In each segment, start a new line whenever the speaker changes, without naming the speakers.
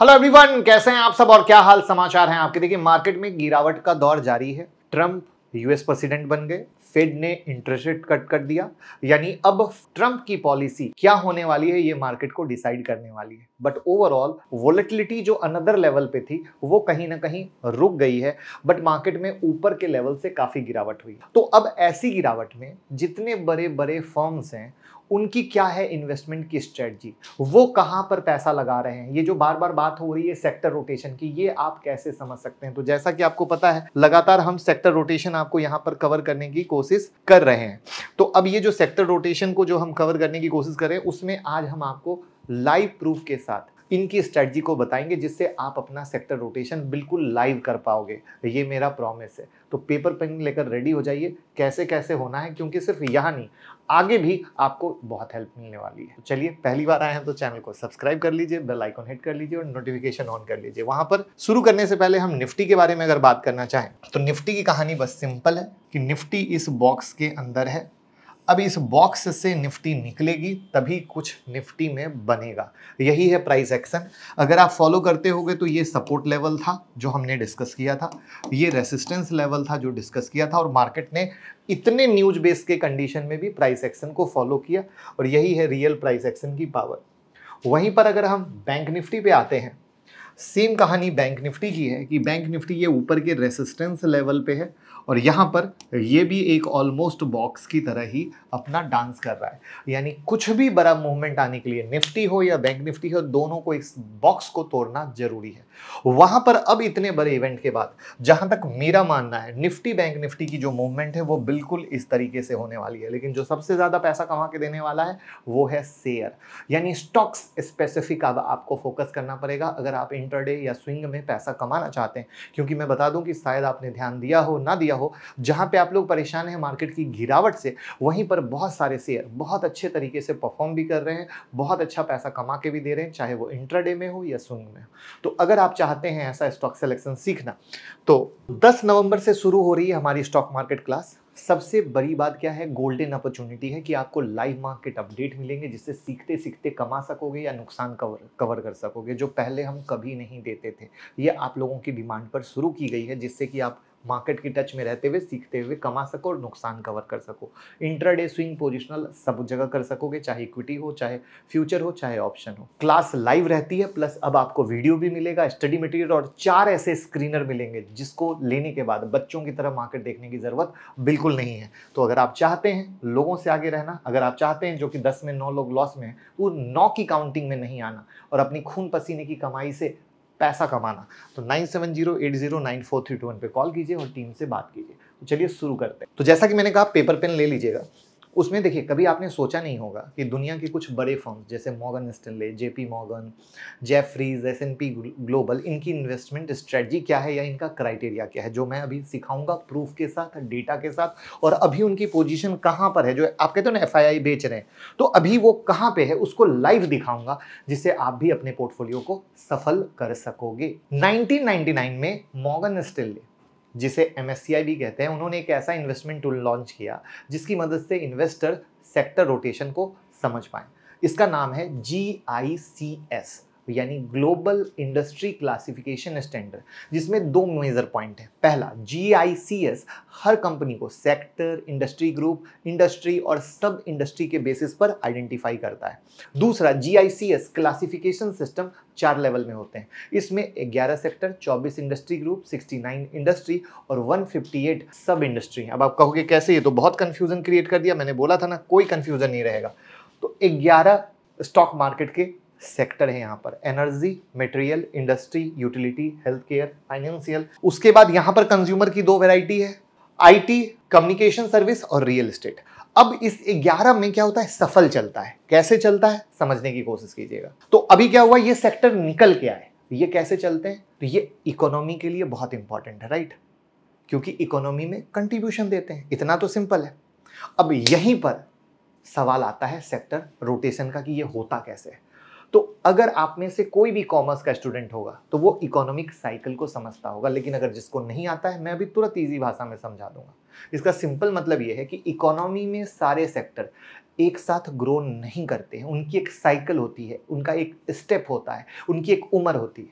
Hello everyone कैसे हैं आप सब और क्या हाल समाचार हैं आपके? देखिए मार्केट में गिरावट का दौर जारी है। ट्रंप यूएस प्रेसिडेंट बन गए फेड ने इंटरेस्ट रेट कट कर दिया। यानी अब ट्रंप की पॉलिसी क्या होने वाली है, ये मार्केट को डिसाइड करने वाली है। बट ओवरऑल वोलेटिलिटी जो अनदर लेवल पे थी, वो कहीं ना कहीं रुक गई है। बट मार्केट में ऊपर के लेवल से काफ़ी गिरावट हुई। तो अब ऐसी गिरावट में जितने बड़े बड़े फर्म्स हैं उनकी क्या है इन्वेस्टमेंट की स्ट्रेटजी वो कहाँ पर पैसा लगा रहे हैं? ये जो बार बार बात हो रही है सेक्टर रोटेशन की, ये आप कैसे समझ सकते हैं? तो जैसा कि आपको पता है, लगातार हम सेक्टर रोटेशन आपको यहाँ पर कवर करने की कोशिश कर रहे हैं। तो अब ये जो सेक्टर रोटेशन को जो हम कवर करने की कोशिश कर रहे हैं, उसमें आज हम आपको लाइव प्रूफ के साथ इनकी स्ट्रेटजी को बताएँगे, जिससे आप अपना सेक्टर रोटेशन बिल्कुल लाइव कर पाओगे। ये मेरा प्रॉमिस है। तो पेपर पेन लेकर रेडी हो जाइए। कैसे कैसे होना है, क्योंकि सिर्फ़ यहाँ नहीं, आगे भी आपको बहुत हेल्प मिलने वाली है। चलिए, पहली बार आए हैं तो चैनल को सब्सक्राइब कर लीजिए बेल आइकन हिट कर लीजिए और नोटिफिकेशन ऑन कर लीजिए। वहाँ पर शुरू करने से पहले हम निफ्टी के बारे में अगर बात करना चाहें तो निफ्टी की कहानी बस सिंपल है कि निफ्टी इस बॉक्स के अंदर है। अब इस बॉक्स से निफ्टी निकलेगी, तभी कुछ निफ्टी में बनेगा। यही है प्राइस एक्शन अगर आप फॉलो करते होगे तो ये सपोर्ट लेवल था जो हमने डिस्कस किया था। ये रेसिस्टेंस लेवल था जो डिस्कस किया था और मार्केट ने इतने न्यूज़ बेस के कंडीशन में भी प्राइस एक्शन को फॉलो किया और यही है रियल प्राइस एक्शन की पावर वहीं पर अगर हम बैंक निफ्टी पे आते हैं सेम कहानी बैंक निफ्टी की है कि बैंक निफ्टी ये ऊपर के रेसिस्टेंस लेवल पे है और यहाँ पर ये भी एक ऑलमोस्ट बॉक्स की तरह ही अपना डांस कर रहा है। यानी कुछ भी बड़ा मूवमेंट आने के लिए निफ्टी हो या बैंक निफ्टी हो, दोनों को इस बॉक्स को तोड़ना ज़रूरी है। वहाँ पर अब इतने बड़े इवेंट के बाद, जहाँ तक मेरा मानना है, निफ्टी बैंक निफ्टी की जो मूवमेंट है, वो बिल्कुल इस तरीके से होने वाली है। लेकिन जो सबसे ज़्यादा पैसा कमा के देने वाला है, वो है शेयर यानी स्टॉक्स स्पेसिफिक अब आपको फोकस करना पड़ेगा। अगर आप इंटरडे या स्विंग में पैसा कमाना चाहते हैं, क्योंकि मैं बता दूँ कि शायद आपने ध्यान दिया हो, ना दिया हो, जहाँ पे आप लोग परेशान हैं मार्केट की गिरावट से, वहीं पर बहुत सारे शेयर बहुत अच्छे तरीके से परफॉर्म भी कर रहे हैं, बहुत अच्छा पैसा कमा के भी दे रहे हैं, चाहे वो इंट्राडे में हो या स्विंग में तो अगर आप चाहते हैं ऐसा स्टॉक सिलेक्शन सीखना तो 10 नवंबर से शुरू हो रही है हमारी स्टॉक मार्केट क्लास सबसे बड़ी बात क्या है? गोल्डन अपॉर्चुनिटी है कि आपको लाइव मार्केट अपडेट मिलेंगे, जिससे सीखते सीखते कमा सकोगे या नुकसान कवर कवर कर सकोगे, जो पहले हम कभी नहीं देते थे। ये आप लोगों की डिमांड पर शुरू की गई है, जिससे कि आप मार्केट की टच में रहते हुए, सीखते हुए कमा सको और नुकसान कवर कर सको। इंट्राडे स्विंग पोजिशनल सब जगह कर सकोगे, चाहे इक्विटी हो, चाहे फ्यूचर हो, चाहे ऑप्शन हो। क्लास लाइव रहती है प्लस अब आपको वीडियो भी मिलेगा स्टडी मटेरियल और चार ऐसे स्क्रीनर मिलेंगे, जिसको लेने के बाद बच्चों की तरह मार्केट देखने की ज़रूरत बिल्कुल नहीं है। तो अगर आप चाहते हैं, लोगों से आगे रहना, अगर आप चाहते हैं जो कि दस में नौ लोग लॉस में हैं तो नौ की काउंटिंग में नहीं आना और अपनी खून पसीने की कमाई से पैसा कमाना। तो nine seven zero eight zero nine four three two one पर कॉल कीजिए और टीम से बात कीजिए। तो चलिए शुरू करते हैं। तो जैसा कि मैंने कहा, पेपर पेन ले लीजिएगा। उसमें देखिए, कभी आपने सोचा नहीं होगा कि दुनिया के कुछ बड़े फर्म्स जैसे Morgan Stanley JP Morgan Jefferies S N P global इनकी इन्वेस्टमेंट स्ट्रेटजी क्या है या इनका क्राइटेरिया क्या है, जो मैं अभी सिखाऊँगा प्रूफ के साथ डेटा के साथ, और अभी उनकी पोजीशन कहाँ पर है, जो आप कहते हो ना एफआईआई बेच रहे हैं तो अभी वो कहाँ पे है, उसको लाइव दिखाऊँगा, जिससे आप भी अपने पोर्टफोलियो को सफल कर सकोगे। 1999 में मॉर्गन स्टेनले जिसे एमएससीआई भी कहते हैं, उन्होंने एक ऐसा इन्वेस्टमेंट टूल लॉन्च किया, जिसकी मदद से इन्वेस्टर सेक्टर रोटेशन को समझ पाए। इसका नाम है जी आई सी एस यानी ग्लोबल इंडस्ट्री क्लासिफिकेशन स्टैंडर्ड, जिसमें दो मेजर पॉइंट है। पहला जीआईसीएस हर कंपनी को सेक्टर, इंडस्ट्री ग्रुप, इंडस्ट्री और सब इंडस्ट्री के बेसिस पर आइडेंटिफाई करता है। दूसरा जीआईसीएस क्लासिफिकेशन सिस्टम, चार लेवल में होते हैं। इसमें 11 सेक्टर 24 इंडस्ट्री ग्रुप 69 इंडस्ट्री और 158 सब इंडस्ट्री अब आप कहोगे कैसे? ये तो बहुत कंफ्यूजन क्रिएट कर दिया। मैंने बोला था ना, कोई कंफ्यूजन नहीं रहेगा। तो 11 स्टॉक मार्केट के सेक्टर है यहाँ पर। Energy, material, industry, utility health care financial. उसके बाद यहाँ पर कंज्यूमर की दो वेराइटी है, आईटी, कम्युनिकेशन सर्विस और रियल एस्टेट। अब इस 11 में क्या होता है? सफल चलता है। कैसे चलता है? समझने की कोशिश कीजिएगा। तो अभी क्या हुआ? ये सेक्टर निकल के आए। ये कैसे चलते हैं? तो ये इकोनॉमी के लिए बहुत इंपॉर्टेंट है, राइट? क्योंकि इकोनॉमी में कंट्रीब्यूशन देते हैं। इतना तो सिंपल है। अब यहीं पर सवाल आता है सेक्टर रोटेशन का कि ये होता कैसे है? तो अगर आप में से कोई भी कॉमर्स का स्टूडेंट होगा तो वो इकोनॉमिक साइकिल को समझता होगा। लेकिन अगर जिसको नहीं आता है, मैं अभी तुरंत ईजी भाषा में समझा दूँगा। इसका सिंपल मतलब ये है कि इकोनॉमी में सारे सेक्टर एक साथ ग्रो नहीं करते हैं। उनकी एक साइकिल होती है, उनका एक स्टेप होता है, उनकी एक उम्र होती है।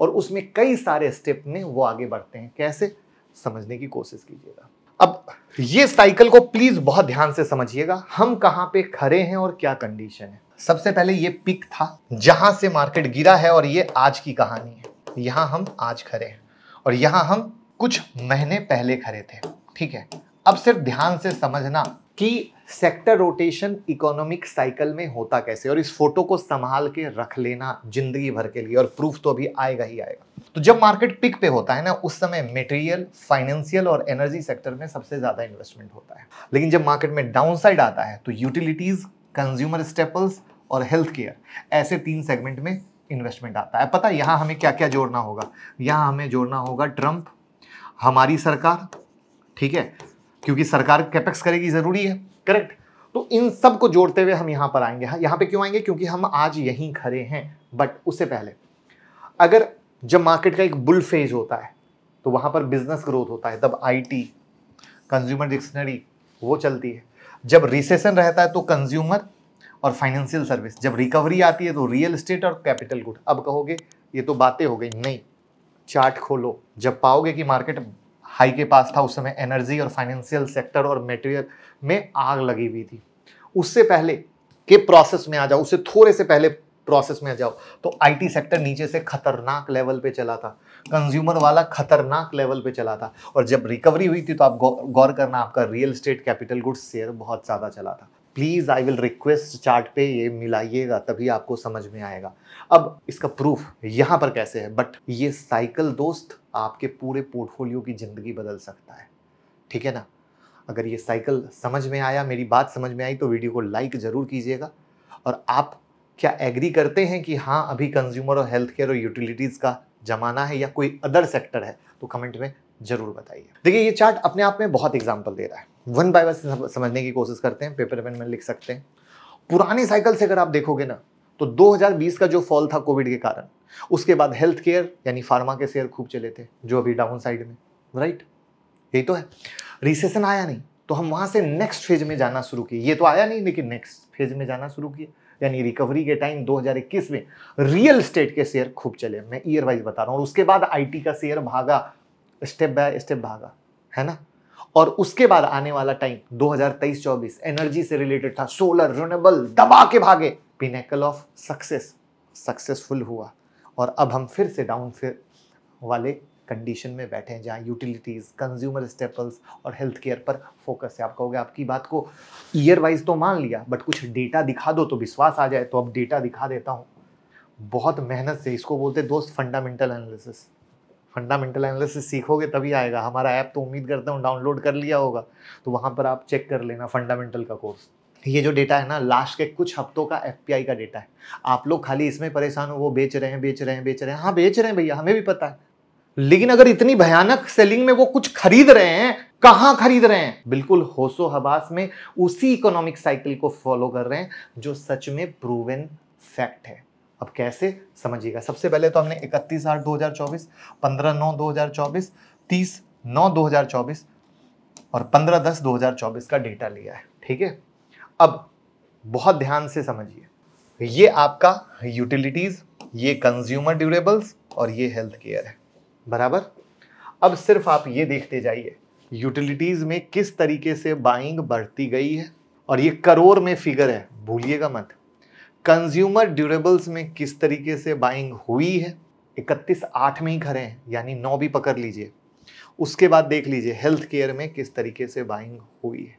और उसमें कई सारे स्टेप में वो आगे बढ़ते हैं। कैसे? समझने की कोशिश कीजिएगा। अब ये साइकिल को प्लीज़ बहुत ध्यान से समझिएगा। हम कहाँ पे खड़े हैं और क्या कंडीशन है? सबसे पहले ये पिक था, जहाँ से मार्केट गिरा है और ये आज की कहानी है। यहाँ हम आज खड़े हैं और यहाँ हम कुछ महीने पहले खड़े थे, ठीक है? अब सिर्फ़ ध्यान से समझना कि सेक्टर रोटेशन इकोनॉमिक साइकिल में होता कैसे और इस फ़ोटो को संभाल के रख लेना ज़िंदगी भर के लिए और प्रूफ तो अभी आएगा ही आएगा। तो जब मार्केट पिक पे होता है ना, उस समय मटेरियल फाइनेंशियल और एनर्जी सेक्टर में सबसे ज़्यादा इन्वेस्टमेंट होता है। लेकिन जब मार्केट में डाउन साइड आता है तो यूटिलिटीज कंज्यूमर स्टेपल्स और हेल्थ केयर ऐसे तीन सेगमेंट में इन्वेस्टमेंट आता है। पता यहाँ हमें क्या क्या जोड़ना होगा? यहाँ हमें जोड़ना होगा ट्रंप हमारी सरकार, ठीक है? क्योंकि सरकार कैपेक्स करेगी, ज़रूरी है करेक्ट तो इन सबको जोड़ते हुए हम यहाँ पर आएँगे। यहाँ पे क्यों आएँगे? क्योंकि हम आज यहीं खड़े हैं बट उससे पहले, अगर जब मार्केट का एक बुल फ़ेज़ होता है तो वहाँ पर बिज़नेस ग्रोथ होता है, तब आईटी कंज्यूमर डिक्शनरी वो चलती है। जब रिसेशन रहता है तो कंज्यूमर और फाइनेंशियल सर्विस जब रिकवरी आती है तो रियल एस्टेट और कैपिटल गुड अब कहोगे, ये तो बातें हो गई। नहीं चार्ट खोलो। जब पाओगे कि मार्केट हाई के पास था, उस समय एनर्जी और फाइनेंशियल सेक्टर और मटेरियल में आग लगी हुई थी। उससे पहले के प्रोसेस में आ जाओ। उससे थोड़े से पहले प्रोसेस में आ जाओ। तो आईटी सेक्टर नीचे से खतरनाक लेवल पे चला था। कंज्यूमर वाला खतरनाक लेवल पे चला था। और जब रिकवरी हुई थी तो आप गौर करना, आपका real estate capital goods share बहुत ज़्यादा चला था। Please I will request chart पे ये मिलाइएगा, तभी आपको समझ में आएगा। अब इसका प्रूफ यहाँ पर कैसे है? बट ये साइकिल दोस्त आपके पूरे पोर्टफोलियो की ज़िंदगी बदल सकता है। ठीक है ना? अगर ये साइकिल समझ में आया, मेरी बात समझ में आई तो वीडियो को लाइक ज़रूर कीजिएगा। और आप क्या एग्री करते हैं कि हाँ अभी कंज्यूमर और हेल्थ केयर और यूटिलिटीज़ का ज़माना है या कोई अदर सेक्टर है तो कमेंट में ज़रूर बताइए। देखिए, ये चार्ट अपने आप में बहुत एग्ज़ाम्पल दे रहा है। वन बाय वन समझने की कोशिश करते हैं पेपर पेन में लिख सकते हैं। पुरानी साइकिल से अगर आप देखोगे ना तो 2020 का जो फॉल था कोविड के कारण, उसके बाद हेल्थ केयर यानी फार्मा के शेयर खूब चले थे, जो अभी डाउन साइड में राइट यही तो है। रिसेशन आया नहीं तो हम वहाँ से नेक्स्ट फ़ेज़ में जाना शुरू किए। ये तो आया नहीं, लेकिन नेक्स्ट फ़ेज़ में जाना शुरू किए। यानी रिकवरी के टाइम 2021 में रियल स्टेट के शेयर खूब चले। मैं ईयर वाइज बता रहा हूँ उसके बाद आईटी का शेयर भागा। स्टेप बाय स्टेप भागा। है ना? और उसके बाद आने वाला टाइम 2023-24 एनर्जी से रिलेटेड था सोलर रिनेबल दबा के भागे। पिनेकल ऑफ़ सक्सेस सक्सेसफुल हुआ। और अब हम फिर से डाउन फिर वाले कंडीशन में बैठे हैं, जहाँ यूटिलिटीज़ कंज्यूमर स्टेपल्स और हेल्थ केयर पर फोकस है। आप कहोगे आपकी बात को ईयर वाइज तो मान लिया बट कुछ डेटा दिखा दो तो विश्वास आ जाए तो अब डेटा दिखा देता हूँ। बहुत मेहनत से इसको बोलते दोस्त फंडामेंटल एनालिसिस फंडामेंटल एनालिसिस सीखोगे तभी आएगा। हमारा ऐप तो उम्मीद करता हूँ डाउनलोड कर लिया होगा। तो वहाँ पर आप चेक कर लेना फंडामेंटल का कोर्स ये जो डेटा है ना लास्ट के कुछ हफ्तों का एफपीआई का डेटा है। आप लोग खाली इसमें परेशान हो, वो बेच रहे हैं, बेच रहे हैं, बेच रहे हैं। हाँ बेच रहे हैं भैया, हमें भी पता है। लेकिन अगर इतनी भयानक सेलिंग में वो कुछ खरीद रहे हैं, कहाँ खरीद रहे हैं? बिल्कुल होसो हबास में उसी इकोनॉमिक साइकिल को फॉलो कर रहे हैं, जो सच में प्रूवन फैक्ट है। अब कैसे समझिएगा? सबसे पहले तो हमने इकतीस आठ दो हज़ार चौबीस, पंद्रह नौ दो हज़ार चौबीस, तीस नौ दो हज़ार चौबीस और पंद्रह दस दो हज़ार चौबीस का डेटा लिया है, ठीक है? अब बहुत ध्यान से समझिए, ये आपका यूटिलिटीज़ ये कंज्यूमर ड्यूरेबल्स और ये हेल्थ केयर है, बराबर? अब सिर्फ़ आप ये देखते जाइए यूटिलिटीज़ में किस तरीके से बाइंग बढ़ती गई है और ये करोड़ में फिगर है, भूलिएगा मत। कंज्यूमर ड्यूरेबल्स में किस तरीके से बाइंग हुई है? इकतीस आठ में ही खड़े हैं, यानी नौ भी पकड़ लीजिए। उसके बाद देख लीजिए हेल्थ केयर में किस तरीके से बाइंग हुई है।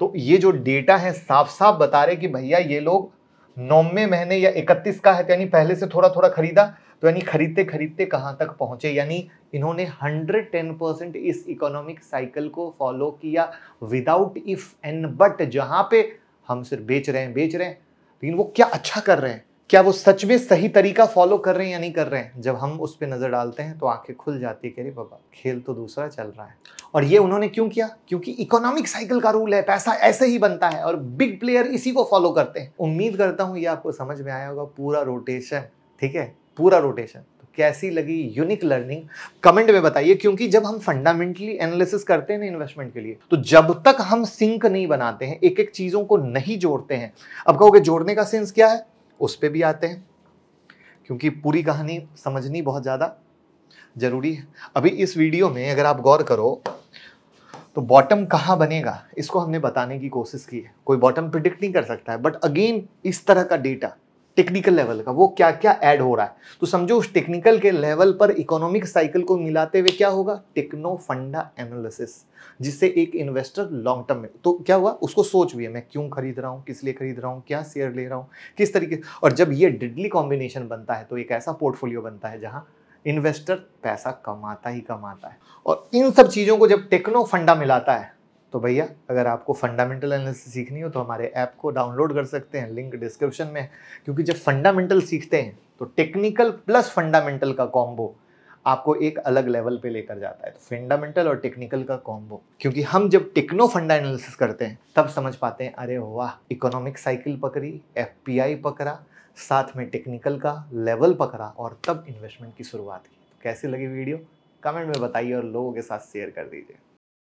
तो ये जो डेटा है साफ़ साफ़ बता रहे कि भैया ये लोग नौवे महीने या इकतीस का है तो यानी पहले से थोड़ा थोड़ा खरीदा तो यानी खरीदते खरीदते कहाँ तक पहुँचे? यानी इन्होंने 110 परसेंट इस इकोनॉमिक साइकिल को फॉलो किया विदाउट इफ़ एंड बट जहाँ पे हम सिर्फ़ बेच रहे हैं, बेच रहे हैं। लेकिन वो क्या अच्छा कर रहे हैं? क्या वो सच में सही तरीका फॉलो कर रहे हैं या नहीं कर रहे हैं? जब हम उस पर नज़र डालते हैं तो आँखें खुल जाती है बाबा, खेल तो दूसरा चल रहा है। और ये उन्होंने क्यों किया? क्योंकि इकोनॉमिक साइकिल का रूल है, पैसा ऐसे ही बनता है और बिग प्लेयर इसी को फॉलो करते हैं। उम्मीद करता हूँ ये आपको समझ में आया होगा, पूरा रोटेशन ठीक है? पूरा रोटेशन कैसी लगी यूनिक लर्निंग कमेंट में बताइए, क्योंकि जब हम फंडामेंटली एनालिसिस करते हैं ना इन्वेस्टमेंट के लिए तो जब तक हम सिंक नहीं बनाते हैं एक एक चीज़ों को नहीं जोड़ते हैं, अब कहोगे जोड़ने का सेंस क्या है? उस पर भी आते हैं। क्योंकि पूरी कहानी समझनी बहुत ज़्यादा ज़रूरी है। अभी इस वीडियो में अगर आप गौर करो तो बॉटम कहाँ बनेगा? इसको हमने बताने की कोशिश की है। कोई बॉटम प्रिडिक्ट नहीं कर सकता है। बट अगेन इस तरह का डेटा टेक्निकल लेवल का, वो क्या क्या ऐड हो रहा है? तो समझो, उस टेक्निकल के लेवल पर इकोनॉमिक साइकिल को मिलाते हुए क्या होगा? टेक्नो फंडा एनालिसिस जिससे एक इन्वेस्टर लॉन्ग टर्म में तो क्या हुआ? उसको सोच भी है, मैं क्यों खरीद रहा हूँ, किस लिए खरीद रहा हूँ, क्या शेयर ले रहा हूँ, किस तरीके और जब ये डिडली कॉम्बिनेशन बनता है तो एक ऐसा पोर्टफोलियो बनता है जहाँ इन्वेस्टर पैसा कमाता ही कमाता है। और इन सब चीज़ों को जब टेक्नो फंडा मिलाता है तो भैया, अगर आपको फंडामेंटल एनालिसिस सीखनी हो तो हमारे ऐप को डाउनलोड कर सकते हैं लिंक डिस्क्रिप्शन में क्योंकि जब फंडामेंटल सीखते हैं तो टेक्निकल प्लस फंडामेंटल का कॉम्बो आपको एक अलग लेवल पे लेकर जाता है। तो फंडामेंटल और टेक्निकल का कॉम्बो क्योंकि हम जब टेक्नो फंडा एनालिसिस करते हैं, तब समझ पाते हैं, अरे वाह इकोनॉमिक साइकिल पकड़ी एफ़ पकड़ा, साथ में टेक्निकल का लेवल पकड़ा और तब इन्वेस्टमेंट की शुरुआत की। तो कैसी लगी वीडियो? कमेंट में बताइए और लोगों के साथ शेयर कर दीजिए।